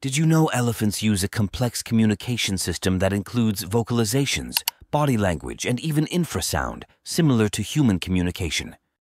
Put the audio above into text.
Did you know elephants use a complex communication system that includes vocalizations, body language, and even infrasound, similar to human communication?